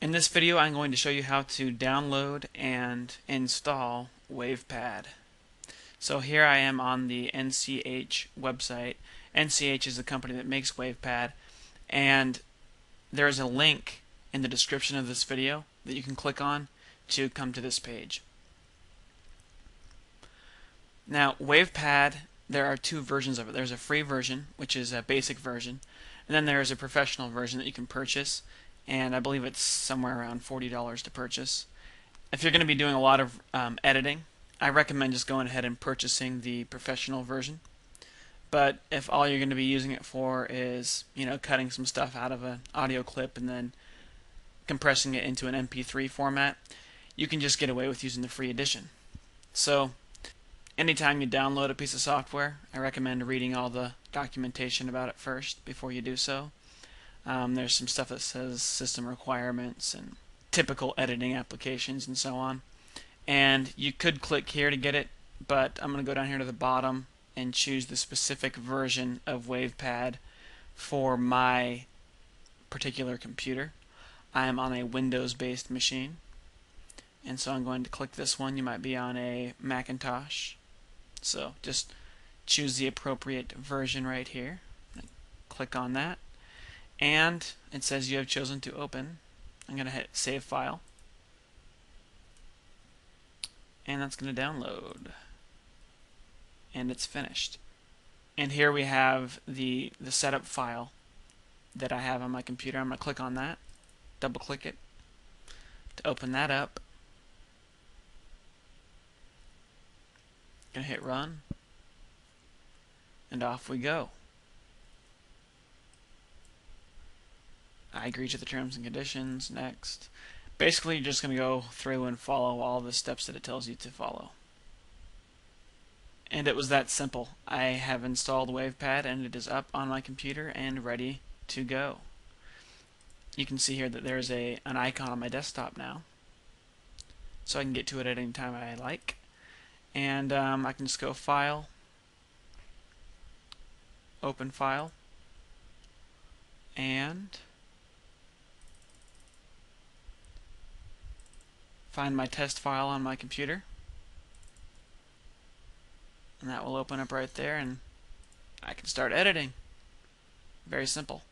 In this video I'm going to show you how to download and install WavePad. So here I am on the NCH website. NCH is the company that makes WavePad and there's a link in the description of this video that you can click on to come to this page. Now WavePad there are two versions of it. There's a free version which is a basic version and then there's a professional version that you can purchase and I believe it's somewhere around $40 to purchase. If you're going to be doing a lot of um, editing, I recommend just going ahead and purchasing the professional version. But if all you're going to be using it for is, you know, cutting some stuff out of an audio clip and then compressing it into an MP3 format, you can just get away with using the free edition. So, anytime you download a piece of software, I recommend reading all the documentation about it first before you do so. Um, there's some stuff that says system requirements and typical editing applications and so on. And you could click here to get it, but I'm going to go down here to the bottom and choose the specific version of WavePad for my particular computer. I am on a Windows-based machine. And so I'm going to click this one. You might be on a Macintosh. So just choose the appropriate version right here. Click on that and it says you have chosen to open. I'm going to hit save file. And that's going to download. And it's finished. And here we have the the setup file that I have on my computer. I'm going to click on that. Double click it to open that up. Gonna hit run. And off we go agree to the terms and conditions. Next. Basically, you're just going to go through and follow all the steps that it tells you to follow. And it was that simple. I have installed WavePad and it is up on my computer and ready to go. You can see here that there's a an icon on my desktop now. So I can get to it at any time I like. And um, I can just go File, Open File, and find my test file on my computer. And that will open up right there and I can start editing. Very simple